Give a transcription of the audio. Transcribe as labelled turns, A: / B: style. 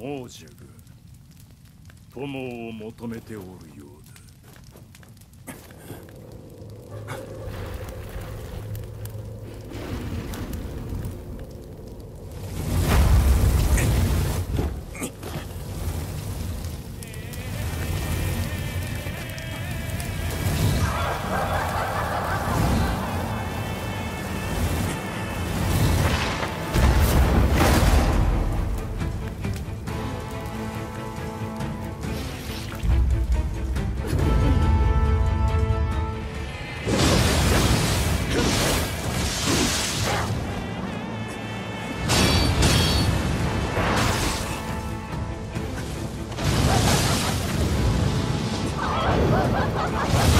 A: モージャ友を求めておるようだ。Ha ha ha ha!